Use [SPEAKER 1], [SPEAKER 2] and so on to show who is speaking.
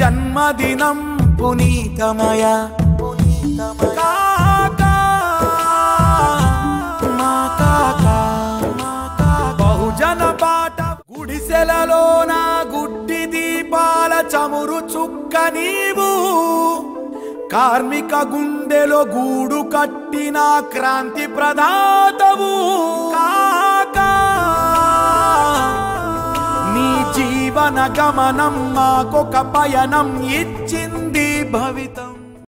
[SPEAKER 1] జన్మదినం పునీతమయ. బహుజన పాట గుడిసెలలో నా గుడ్డి దీపాల చమురు చుక్క నీవు. కార్మిక గుండెలో గూడు కట్టిన క్రాంతి ప్రధాన జీవన గమనం మాకొక పయనం ఇచ్చింది.